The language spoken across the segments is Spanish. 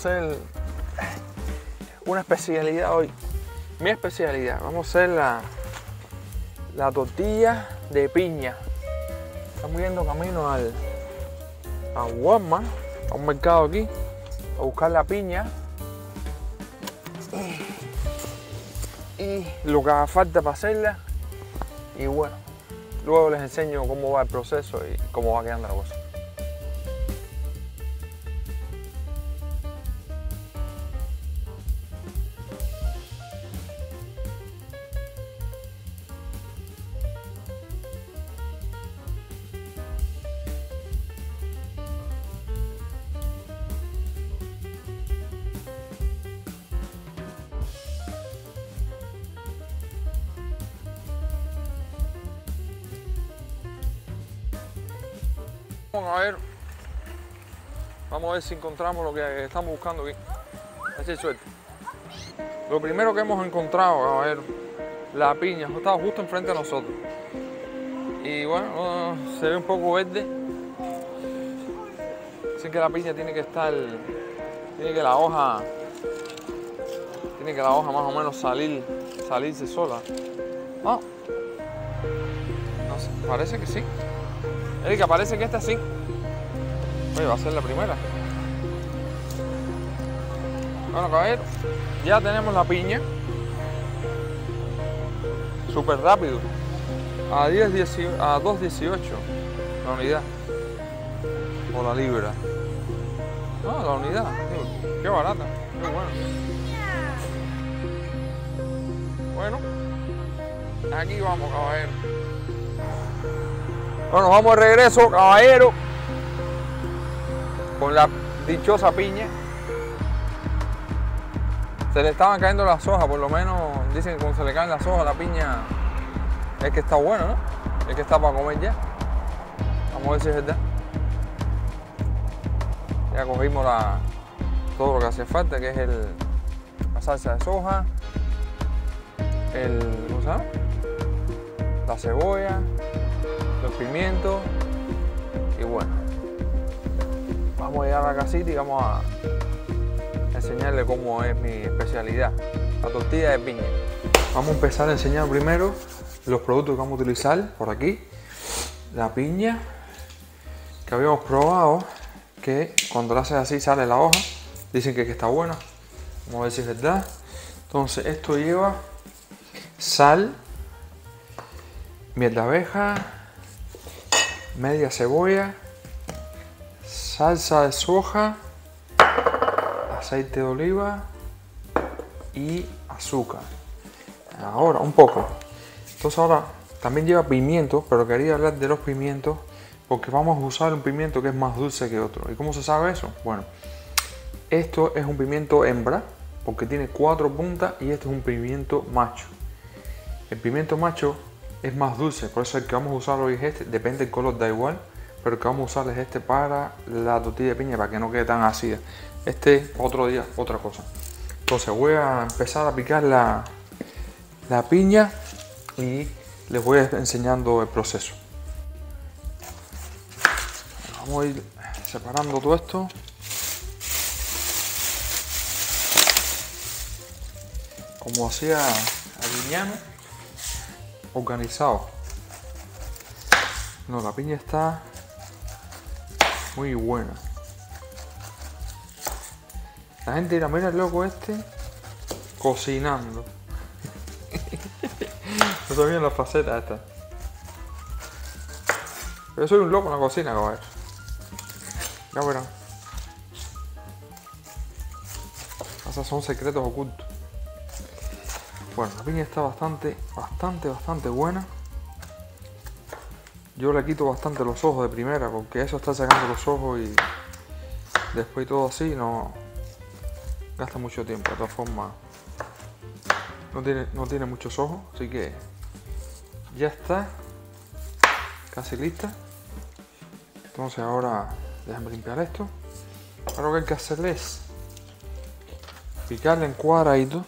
hacer una especialidad hoy. Mi especialidad, vamos a hacer la, la tortilla de piña. Estamos yendo camino al a Walmart, a un mercado aquí, a buscar la piña. Y lo que haga falta para hacerla. Y bueno, luego les enseño cómo va el proceso y cómo va quedando la cosa. Vamos a ver. Vamos a ver si encontramos lo que estamos buscando aquí. A ver suerte. Lo primero que hemos encontrado, a ver, la piña, estaba justo enfrente de nosotros. Y bueno, se ve un poco verde. Así que la piña tiene que estar, tiene que la hoja, tiene que la hoja más o menos salir, salirse sola. Ah. No parece que sí. Erika, parece que esta sí. Oye, va a ser la primera. Bueno, caballero, ya tenemos la piña. Súper rápido. A 10, 18, a 2.18 la unidad. O la libra. No, la unidad. Qué barata. Qué bueno. Bueno. Aquí vamos, caballero. Bueno, vamos de regreso, caballero, con la dichosa piña. Se le estaban cayendo las hojas, por lo menos dicen que cuando se le caen las hojas la piña es que está bueno, ¿no? Es que está para comer ya. Vamos a ver si es verdad. Ya cogimos la, todo lo que hace falta, que es el, la salsa de soja, el, ¿cómo se llama? La cebolla, y bueno vamos a llegar a la casita y vamos a enseñarle cómo es mi especialidad la tortilla de piña. Vamos a empezar a enseñar primero los productos que vamos a utilizar por aquí. La piña que habíamos probado que cuando la haces así sale la hoja. Dicen que, que está buena. Vamos a ver si es verdad. Entonces esto lleva sal miel de abeja media cebolla, salsa de soja, aceite de oliva y azúcar. Ahora, un poco. Entonces ahora también lleva pimiento, pero quería hablar de los pimientos porque vamos a usar un pimiento que es más dulce que otro. ¿Y cómo se sabe eso? Bueno, esto es un pimiento hembra porque tiene cuatro puntas y este es un pimiento macho. El pimiento macho es más dulce, por eso el que vamos a usar hoy es este, depende del color, da igual, pero el que vamos a usar es este para la tortilla de piña, para que no quede tan ácida. Este otro día, otra cosa. Entonces voy a empezar a picar la, la piña y les voy enseñando el proceso. Vamos a ir separando todo esto. Como hacía Aliñano organizado. No, la piña está muy buena. La gente dirá, mira el loco este cocinando. no sabían la faceta esta. Yo soy un loco en la cocina, cabrón. Ya verán. Esos son secretos ocultos. Bueno, la piña está bastante, bastante, bastante buena. Yo le quito bastante los ojos de primera porque eso está sacando los ojos y después todo así no gasta mucho tiempo. De todas formas, no tiene, no tiene muchos ojos, así que ya está casi lista. Entonces ahora déjame limpiar esto. Ahora lo que hay que hacer es picarle en cuadraditos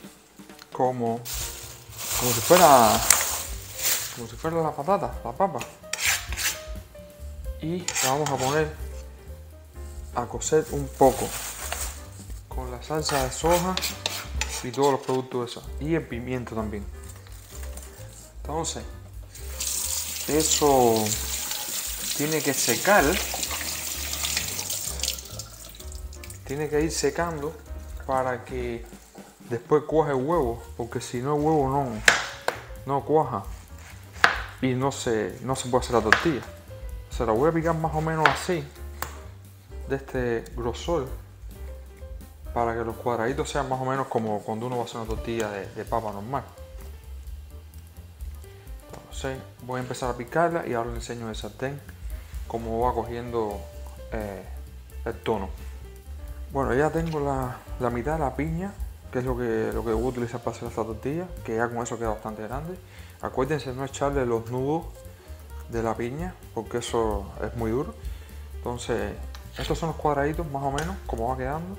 como, como si fuera como si fuera la patata, la papa. Y la vamos a poner a cocer un poco con la salsa de soja y todos los productos de eso. Y el pimiento también. Entonces, eso tiene que secar. Tiene que ir secando para que después cuaje el huevo. Porque si no el huevo no, no cuaja. Y no se, no se puede hacer la tortilla. Se la voy a picar más o menos así. De este grosor para que los cuadraditos sean más o menos como cuando uno va a hacer una tortilla de, papa normal. Entonces voy a empezar a picarla y ahora le enseño el sartén cómo va cogiendo eh, el tono. Bueno, ya tengo la, mitad de la piña, que es lo que, lo que voy para hacer esta tortilla, que ya con eso queda bastante grande. Acuérdense no echarle los nudos de la piña, porque eso es muy duro. Entonces, estos son los cuadraditos más o menos, como va quedando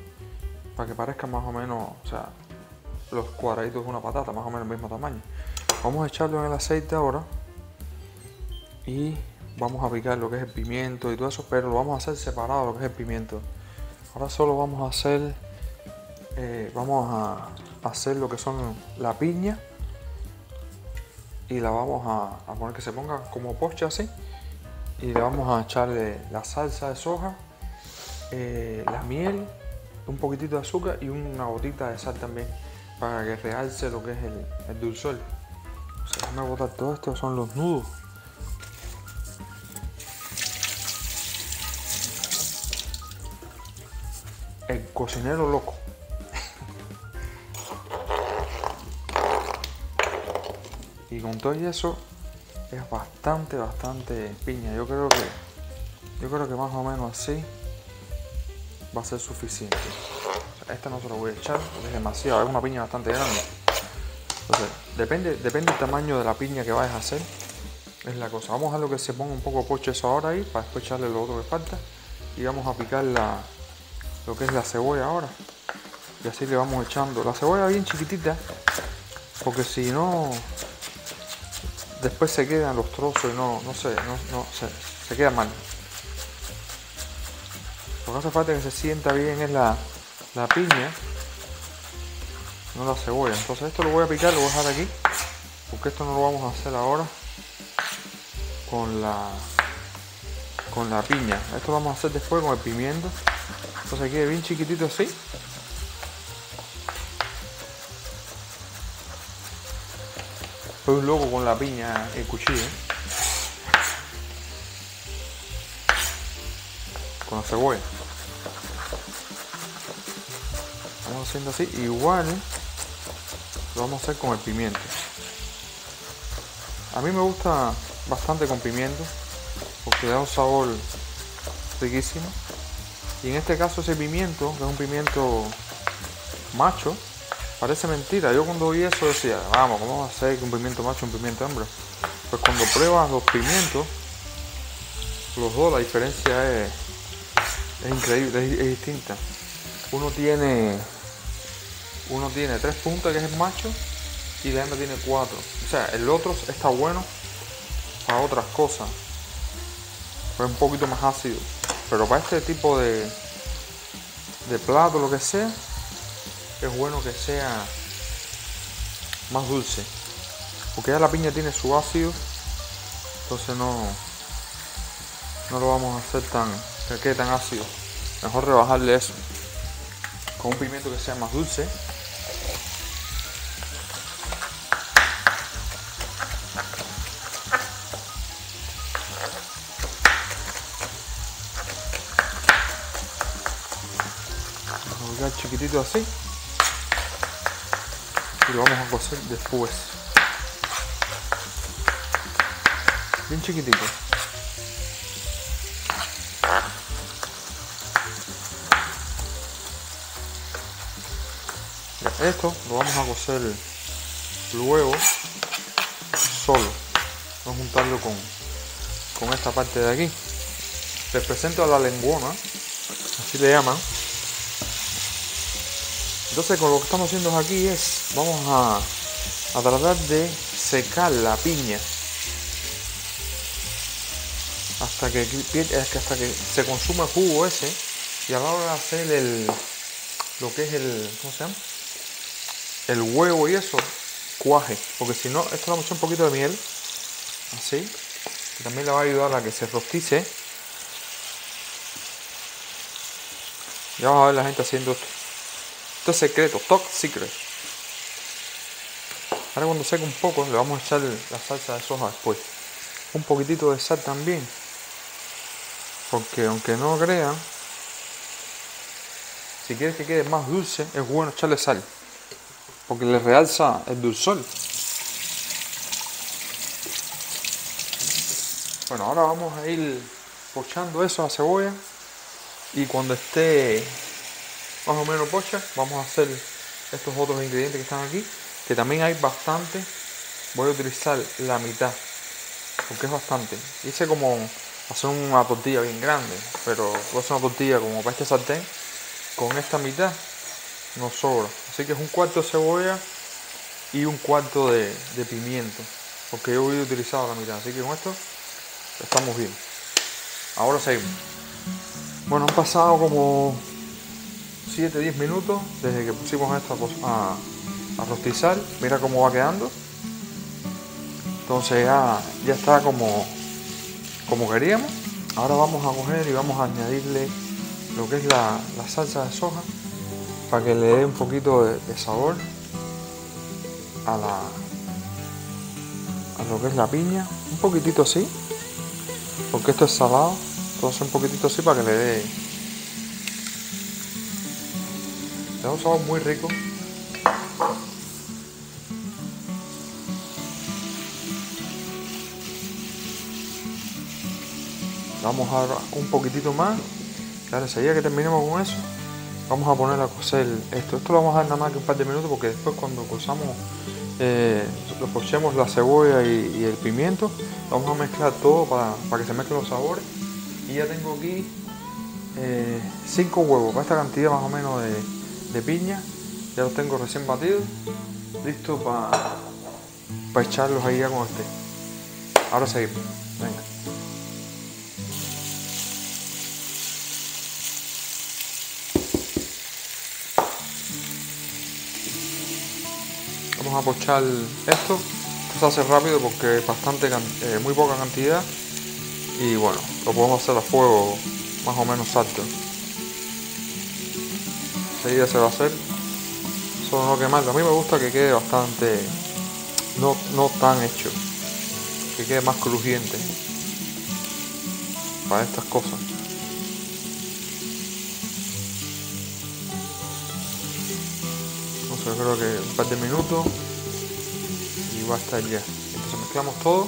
para que parezca más o menos, o sea, los cuadraditos de una patata, más o menos el mismo tamaño. Vamos a echarlo en el aceite ahora y vamos a picar lo que es el pimiento y todo eso, pero lo vamos a hacer separado lo que es el pimiento. Ahora solo vamos a hacer, eh, vamos a hacer lo que son la piña y la vamos a, poner que se ponga como pocha así y le vamos a echarle la salsa de soja, eh, la miel un poquitito de azúcar y una gotita de sal también para que realce lo que es el, dulzor. O sea, déjame botar todo esto, son los nudos. El cocinero loco. Y con todo eso es bastante, bastante piña. Yo creo que, yo creo que más o menos así va a ser suficiente. esta no se la voy a echar porque es demasiado, es una piña bastante grande. Entonces, depende, depende del tamaño de la piña que vayas a hacer. Es la cosa. Vamos a lo que se ponga un poco poche eso ahora ahí para después echarle lo otro que falta. Y vamos a picar la, lo que es la cebolla ahora. Y así le vamos echando la cebolla bien chiquitita. Porque si no, después se quedan los trozos y no, no sé, no, no se, queda mal. Lo que hace falta que se sienta bien es la, piña, no la cebolla. Entonces esto lo voy a picar, lo voy a dejar aquí, porque esto no lo vamos a hacer ahora con la con la piña. Esto lo vamos a hacer después con el pimiento. Entonces quede bien chiquitito así. Soy un loco con la piña el cuchillo. Con la cebolla. haciendo así igual lo vamos a hacer con el pimiento a mí me gusta bastante con pimiento porque da un sabor riquísimo y en este caso ese pimiento que es un pimiento macho parece mentira yo cuando vi eso decía vamos cómo va a ser que un pimiento macho un pimiento hembra pues cuando pruebas los pimientos los dos la diferencia es, es increíble es distinta uno tiene uno tiene tres puntas que es el macho y la hembra tiene cuatro. O sea, el otro está bueno para otras cosas. Es un poquito más ácido. Pero para este tipo de, de plato, lo que sea, es bueno que sea más dulce. Porque ya la piña tiene su ácido. Entonces no, no lo vamos a hacer tan, que quede tan ácido. Mejor rebajarle eso. Con un pimiento que sea más dulce. chiquitito así y lo vamos a cocer después. Bien chiquitito. Esto lo vamos a cocer luego solo. Vamos a juntarlo con, con esta parte de aquí. Les presento a la lenguona así le llaman entonces con lo que estamos haciendo aquí es, vamos a, tratar de secar la piña hasta que, hasta que se consuma el jugo ese y a la hora hacer el, lo que es el, ¿cómo se llama? El huevo y eso cuaje, porque si no, esto le vamos a echar un poquito de miel, así, que también le va a ayudar a que se rostice. Ya vamos a ver la gente haciendo esto. Esto es secreto, top secret. Ahora cuando seque un poco le vamos a echar la salsa de soja después. Un poquitito de sal también. Porque aunque no crean, si quieres que quede más dulce, es bueno echarle sal. Porque le realza el dulzor. Bueno, ahora vamos a ir pochando eso a cebolla. Y cuando esté más o menos pocha, vamos a hacer estos otros ingredientes que están aquí que también hay bastante. Voy a utilizar la mitad, porque es bastante. Hice como hacer una tortilla bien grande, pero voy a hacer una tortilla como para este sartén. Con esta mitad no sobra. Así que es un cuarto de cebolla y un cuarto de, pimiento, porque yo voy a utilizar la mitad. Así que con esto estamos bien. Ahora seguimos. Bueno, han pasado como 7-10 minutos desde que pusimos esta a, a rostizar. Mira cómo va quedando. Entonces ya, ya está como, como queríamos. Ahora vamos a coger y vamos a añadirle lo que es la, salsa de soja para que le dé un poquito de, sabor a la a lo que es la piña. Un poquitito así. Porque esto es salado. Entonces un poquitito así para que le dé. Da un sabor muy rico. Vamos a un poquitito más. Ahora, enseguida que terminemos con eso, vamos a poner a cocer esto. Esto lo vamos a dar nada más que un par de minutos porque después cuando cozamos, eh, lo la cebolla y, el pimiento, vamos a mezclar todo para, que se mezclen los sabores. Y ya tengo aquí 5 eh, huevos, para esta cantidad más o menos de, piña. Ya los tengo recién batidos, listos para echarlos ahí ya con este. Ahora seguimos. Venga. vamos a pochar esto. Esto se hace rápido porque es bastante, eh, muy poca cantidad y bueno, lo podemos hacer a fuego más o menos alto. Enseguida se va a hacer, solo no quemar. A mí me gusta que quede bastante, no, no tan hecho, que quede más crujiente para estas cosas. yo creo que un par de minutos y va a estar ya. Entonces mezclamos todo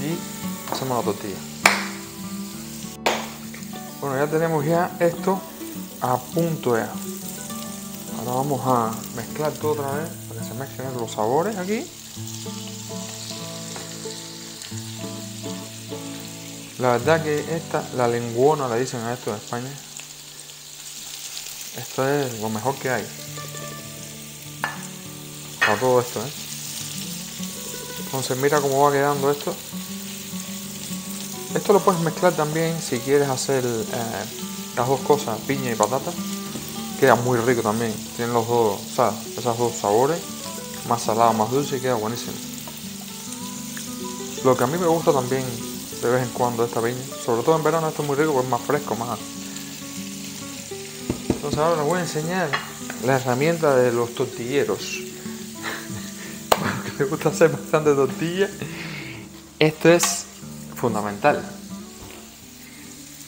y hacemos la tortilla. Bueno, ya tenemos ya esto a punto ya. Ahora vamos a mezclar todo otra vez para que se mezclen los sabores aquí. La verdad que esta, la lenguona la dicen a esto en España. Esto es lo mejor que hay a todo esto, ¿eh? Entonces mira cómo va quedando esto. Esto lo puedes mezclar también si quieres hacer eh, las dos cosas, piña y patata. Queda muy rico también. Tienen los dos, sea, esos dos sabores. Más salado, más dulce queda buenísimo. Lo que a mí me gusta también de vez en cuando esta piña. Sobre todo en verano esto es muy rico porque es más fresco, más. Entonces ahora les voy a enseñar la herramienta de los tortilleros me gusta hacer bastante tortilla. Esto es fundamental.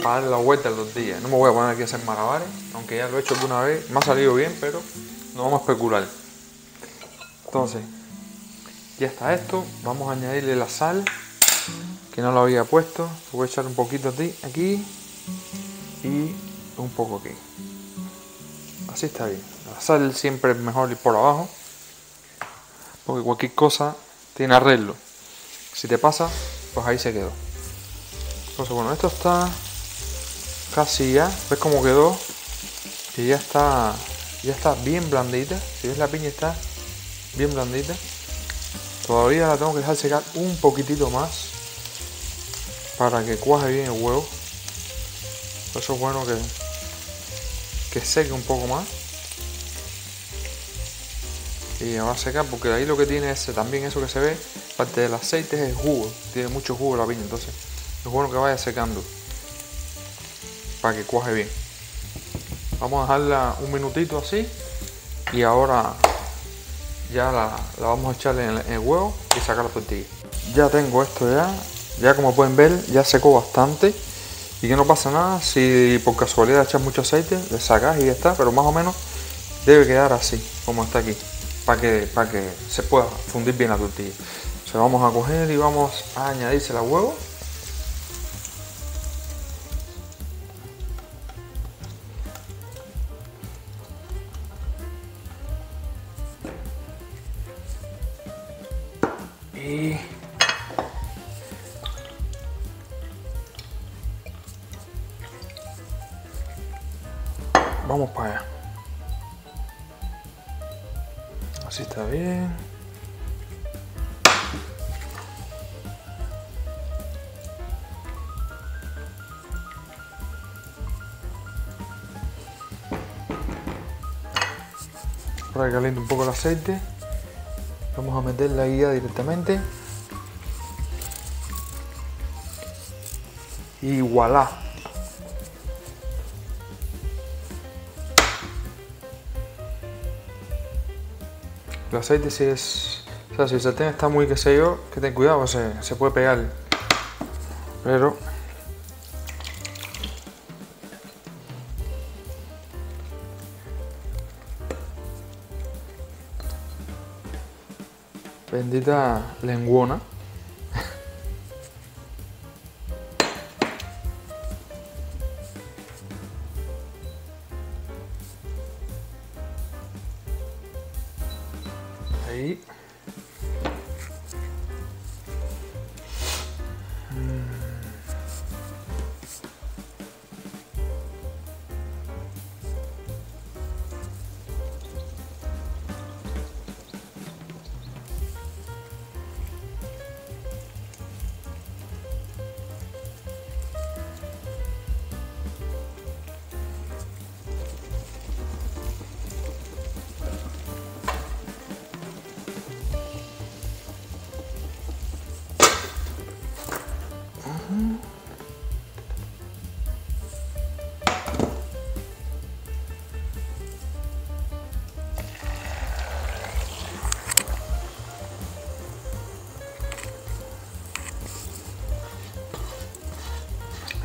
Para la vuelta a la tortilla. No me voy a poner aquí a hacer malabares, aunque ya lo he hecho alguna vez. Me ha salido bien, pero no vamos a especular. Entonces, ya está esto. Vamos a añadirle la sal, que no lo había puesto. Voy a echar un poquito aquí y un poco aquí. Así está bien. La sal siempre es mejor ir por abajo porque cualquier cosa tiene arreglo. Si te pasa, pues ahí se quedó. Entonces, bueno, esto está casi ya. ¿Ves cómo quedó? Que ya está, ya está bien blandita. Si ves la piña está bien blandita. Todavía la tengo que dejar secar un poquitito más para que cuaje bien el huevo. Por eso es bueno que, que seque un poco más. y va a secar porque ahí lo que tiene es también eso que se ve, parte del aceite es el jugo, tiene mucho jugo la piña, entonces es bueno que vaya secando para que cuaje bien. Vamos a dejarla un minutito así y ahora ya la, vamos a echarle en el, huevo y sacar la tortilla. Ya tengo esto ya, ya como pueden ver ya secó bastante y que no pasa nada si por casualidad echas mucho aceite, le sacas y ya está, pero más o menos debe quedar así como está aquí para que, para que se pueda fundir bien la tortilla. O vamos a coger y vamos a añadirse la huevo. Y vamos para allá. Así está bien. Ahora un poco el aceite, vamos a meter la guía directamente. Y voilà. El aceite si es... O sea, si el sartén está muy, que sé yo, que ten cuidado, se, se puede pegar. Pero... Bendita lenguona.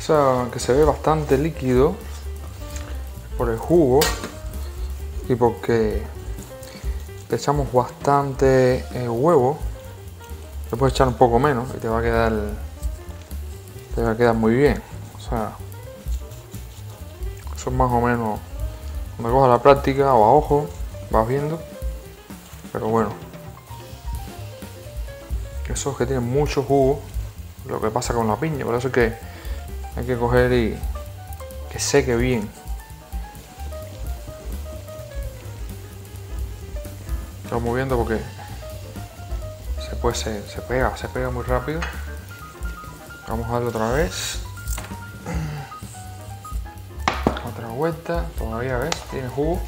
Que se ve bastante líquido por el jugo y porque le echamos bastante eh, huevo. Le puedes echar un poco menos y te va a quedar te va a quedar muy bien. O sea eso más o menos cuando coja la práctica o a ojo vas viendo. Pero bueno esos que tienen mucho jugo lo que pasa con la piña por eso es que hay que coger y que seque bien. Estamos moviendo porque se, puede, se, se pega, se pega muy rápido. Vamos a darle otra vez. Otra vuelta, todavía ves, tiene jugo.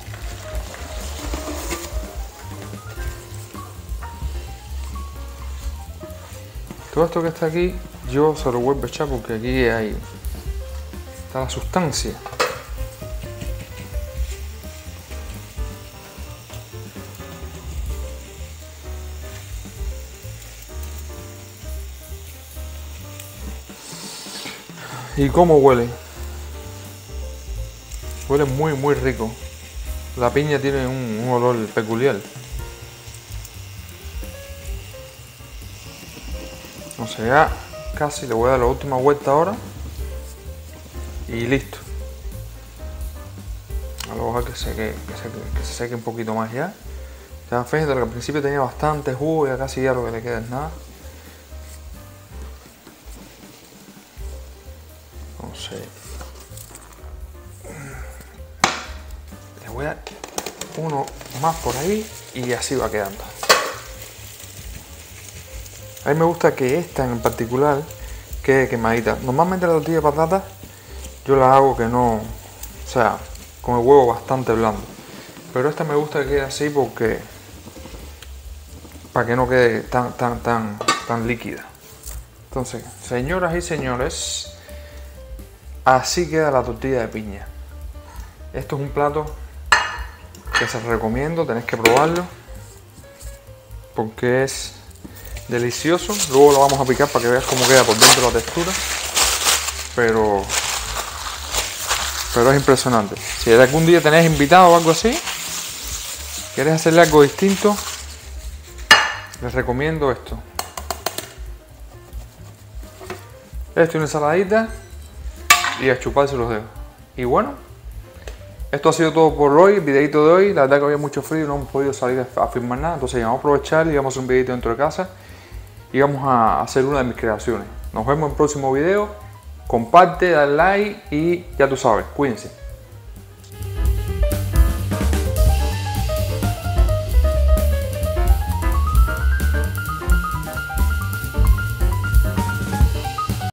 Todo esto que está aquí yo se lo vuelvo a echar porque aquí hay está la sustancia. ¿Y cómo huele? Huele muy muy rico. La piña tiene un, olor peculiar. O sea, casi, le voy a dar la última vuelta ahora y listo. A que, se, que, se, seque un poquito más ya. Ya fíjate que al principio tenía bastante jugo y ya casi ya lo que le queda es nada. Entonces, le voy a dar uno más por ahí y así va quedando. A mí me gusta que esta en particular quede quemadita. Normalmente la tortilla de patata yo la hago que no, o sea, con el huevo bastante blando. Pero esta me gusta que quede así porque para que no quede tan, tan, tan, tan líquida. Entonces, señoras y señores, así queda la tortilla de piña. Esto es un plato que se recomiendo, tenéis que probarlo porque es delicioso. Luego lo vamos a picar para que veas cómo queda por dentro la textura. Pero pero es impresionante. Si algún día tenéis invitado o algo así, quieres hacerle algo distinto, les recomiendo esto. Esto es una ensaladita y a chuparse los dedos. Y bueno, esto ha sido todo por hoy, el videito de hoy. La verdad que había mucho frío y no hemos podido salir a filmar nada. Entonces vamos a aprovechar y vamos a hacer un videito dentro de casa. Y vamos a hacer una de mis creaciones. Nos vemos en el próximo video. Comparte, dale like y ya tú sabes, cuídense.